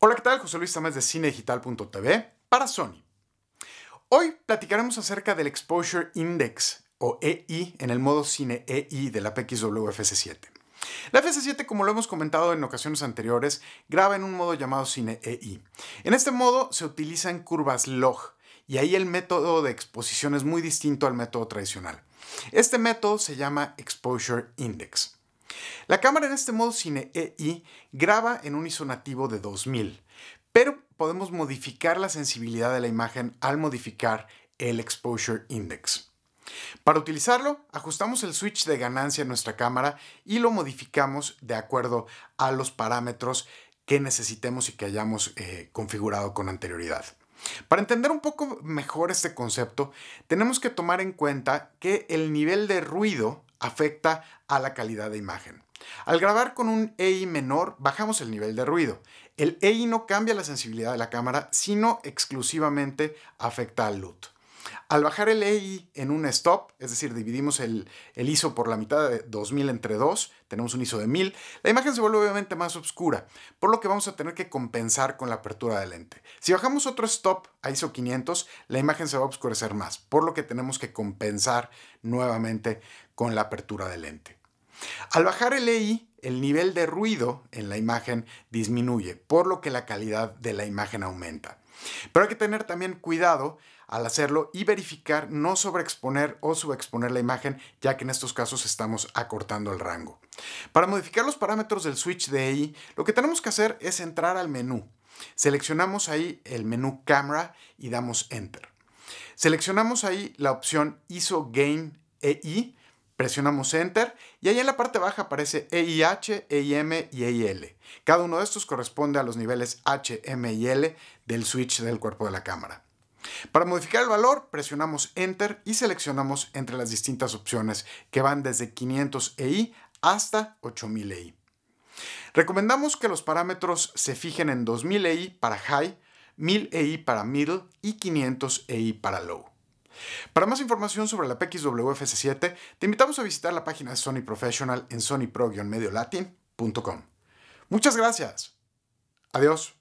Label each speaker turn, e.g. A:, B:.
A: Hola, ¿qué tal? José Luis Tamés de cinedigital.tv para Sony. Hoy platicaremos acerca del Exposure Index o EI en el modo Cine EI de la PXW FS7. La FS7, como lo hemos comentado en ocasiones anteriores, graba en un modo llamado Cine EI. En este modo se utilizan curvas log y ahí el método de exposición es muy distinto al método tradicional. Este método se llama Exposure Index. La cámara en este modo Cine EI graba en un ISO nativo de 2000, pero podemos modificar la sensibilidad de la imagen al modificar el Exposure Index. Para utilizarlo, ajustamos el switch de ganancia en nuestra cámara y lo modificamos de acuerdo a los parámetros que necesitemos y que hayamos eh, configurado con anterioridad. Para entender un poco mejor este concepto, tenemos que tomar en cuenta que el nivel de ruido afecta a la calidad de imagen. Al grabar con un EI menor, bajamos el nivel de ruido. El EI no cambia la sensibilidad de la cámara, sino exclusivamente afecta al LUT. Al bajar el EI en un stop, es decir, dividimos el, ISO por la mitad de 2000 entre 2, tenemos un ISO de 1000, la imagen se vuelve obviamente más oscura, por lo que vamos a tener que compensar con la apertura del lente. Si bajamos otro stop a ISO 500, la imagen se va a oscurecer más, por lo que tenemos que compensar nuevamente con la apertura del lente. Al bajar el EI, el nivel de ruido en la imagen disminuye, por lo que la calidad de la imagen aumenta. Pero hay que tener también cuidado al hacerlo y verificar no sobreexponer o subexponer la imagen, ya que en estos casos estamos acortando el rango. Para modificar los parámetros del switch de EI, lo que tenemos que hacer es entrar al menú. Seleccionamos ahí el menú Camera y damos Enter. Seleccionamos ahí la opción ISO Gain EI, presionamos Enter y ahí en la parte baja aparece EIH, EIM y EIL. Cada uno de estos corresponde a los niveles H, M y L del switch del cuerpo de la cámara. Para modificar el valor, presionamos Enter y seleccionamos entre las distintas opciones que van desde 500 EI hasta 8000 EI. Recomendamos que los parámetros se fijen en 2000 EI para High, 1000 EI para Middle y 500 EI para Low. Para más información sobre la PXWFS7, te invitamos a visitar la página de Sony Professional en sonypro-mediolatin.com. Muchas gracias. Adiós.